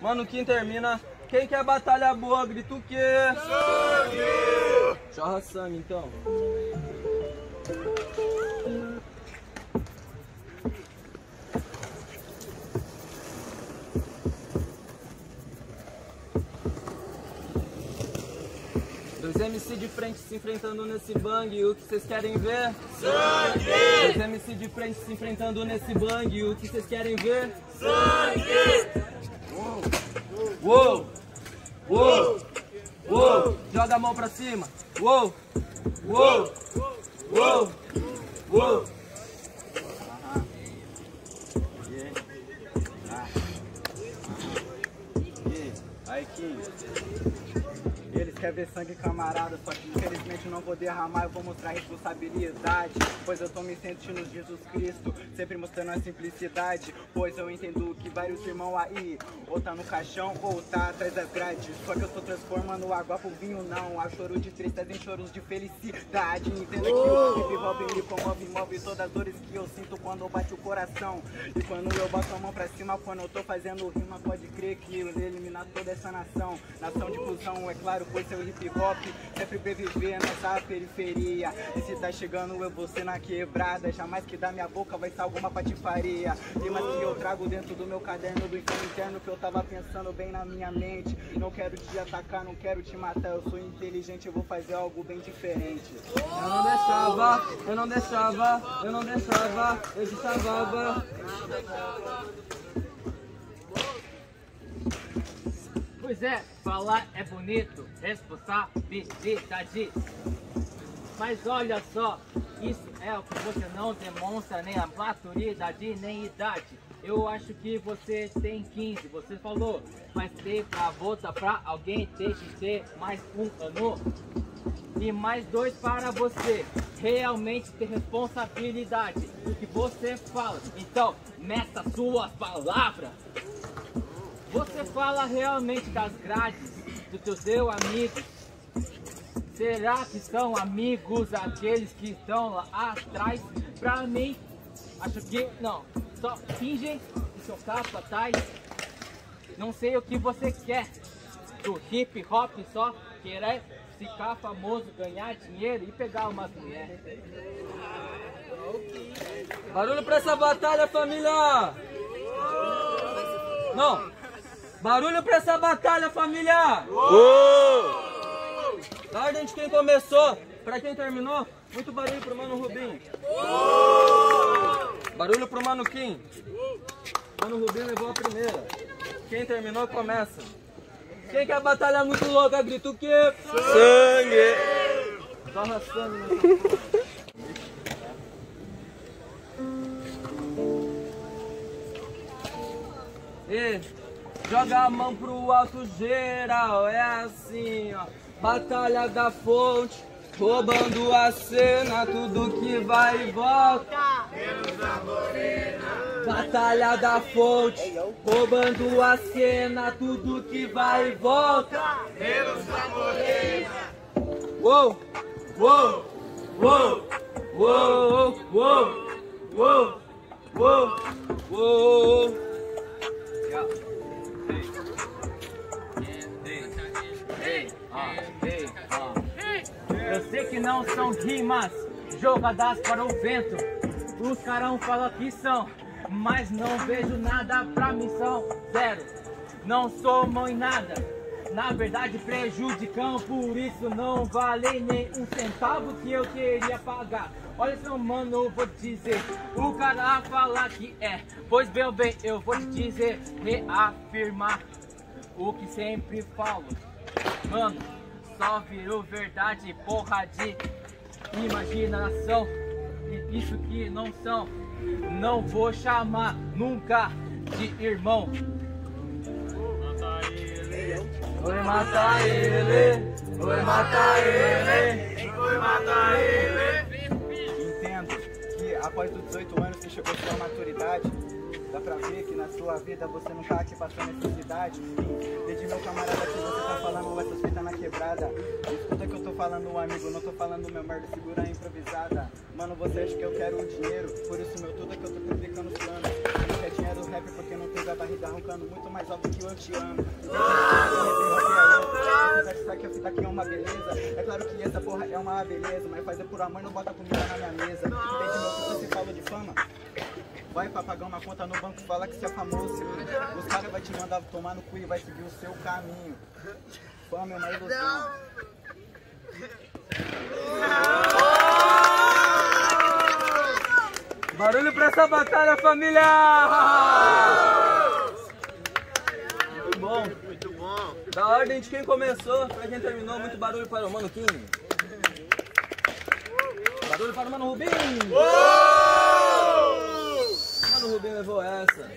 Mano, quem termina. Quem quer batalha boa, grita o quê? Sangue! Chorra sangue então. Dois MC de frente se enfrentando nesse bang, o que vocês querem ver? Sangue! Dois MC de frente se enfrentando nesse bang, o que vocês querem ver? Sangue! Uou! Uou! Uou! Joga a mão pra cima! Uou! Uou! Uou! Uou! Aí, Kim. Querem ver sangue camarada, só que infelizmente não vou derramar, eu vou mostrar responsabilidade. Pois eu tô me sentindo Jesus Cristo, sempre mostrando a simplicidade. Pois eu entendo que vários irmãos aí, ou tá no caixão ou tá atrás das grades. Só que eu tô transformando água pro vinho, não. Há choro de tristeza em choros de felicidade. Entenda que o hip hop me comove, move todas as dores que eu sinto quando bate o coração. E quando eu boto a mão pra cima, quando eu tô fazendo rima, pode crer que eu eliminar toda essa nação. Nação de fusão, é claro, pois seu hip hop sempre viver nessa periferia. E se tá chegando eu vou ser na quebrada, jamais que da minha boca vai ser alguma patifaria. Rimas que eu trago dentro do meu caderno do inferno interno que eu tava pensando bem na minha mente. Não quero te atacar, não quero te matar, eu sou inteligente, eu vou fazer algo bem diferente. Eu não deixava, eu não deixava, eu não deixava, eu te salvava. Pois é, falar é bonito, responsabilidade. Mas olha só, isso é o que você não demonstra nem a maturidade nem idade. Eu acho que você tem 15, você falou, mas ter pra voltar pra alguém tem que ter mais um ano. E mais dois para você realmente ter responsabilidade do que você fala. Então, meça suas palavras. Você fala realmente das grades do teu seu amigo? Será que são amigos aqueles que estão lá atrás? Pra mim, acho que não. Só fingem que capa atrás. Não sei o que você quer do hip hop, só querer ficar famoso, ganhar dinheiro e pegar umas mulheres. Barulho pra essa batalha, família! Não! Barulho pra essa batalha, família! Da ordem de quem começou, pra quem terminou, muito barulho pro mano Rubinho. Barulho pro mano Kim. Mano Rubinho levou a primeira. Quem terminou, começa. Quem quer batalha muito louca, grita o quê? Sangue! Torra sangue nessa porra. Joga a mão pro alto geral, é assim, ó. Batalha da fonte, roubando a cena, tudo que vai e volta. Batalha da fonte, roubando a cena, tudo que vai e volta. Uou, uou, uou, uou, uou, uou, uou, uou. Eu sei que não são rimas jogadas para o vento. Os carão falam que são, mas não vejo nada pra missão. Zero, não somam em nada. Na verdade prejudicam, por isso não vale nem um centavo que eu queria pagar. Olha só, mano, eu vou te dizer, o cara fala que é, pois bem, bem, eu vou te dizer, reafirmar o que sempre falo. Mano, só virou verdade, porra de imaginação. E isso que não são, não vou chamar nunca de irmão. Oi, mata ele, oi, mata ele. Foi matar ele! Entendo que após os 18 anos você chegou à sua maturidade. Dá pra ver que na sua vida você não tá aqui passando necessidade. Desde meu camarada que você tá falando essas fitas na quebrada. Escuta que eu tô falando, amigo, não tô falando meu merda, segura a improvisada. Mano, você acha que eu quero o dinheiro, por isso meu tudo é que eu tô complicando os planos. Não quer dinheiro rap porque não teve a barriga roncando muito mais alto que eu te amo. Aqui, a fita aqui é uma beleza. É claro que essa porra é uma beleza, mas fazer por amor não bota comida na minha mesa. Entende meu que você falou de fama? Vai pra pagar uma conta no banco, fala que você é famoso. Os caras vai te mandar tomar no cu e vai seguir o seu caminho. Fama é uma ilusão. Barulho pra essa batalha, família! Muito bom. Muito bom. Da ordem de quem começou, pra quem terminou, muito barulho para o Mano Kim. Barulho para o Mano Rubim. Mano Rubim levou essa.